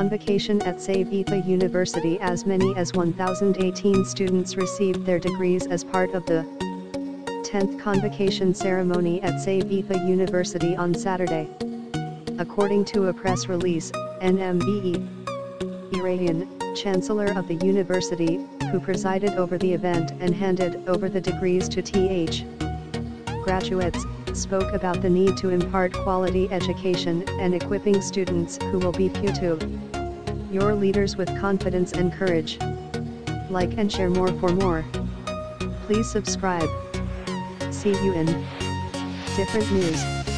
Convocation at Saveetha University As many as 1,018 students received their degrees as part of the 10th convocation ceremony at Saveetha University on Saturday. According to a press release, N.M. Veeraiyan, Chancellor of the university, who presided over the event and handed over the degrees to TH graduates, spoke about the need to impart quality education and equipping students who will be future your leaders with confidence and courage. Like and share more for more. Please subscribe. See you in different news.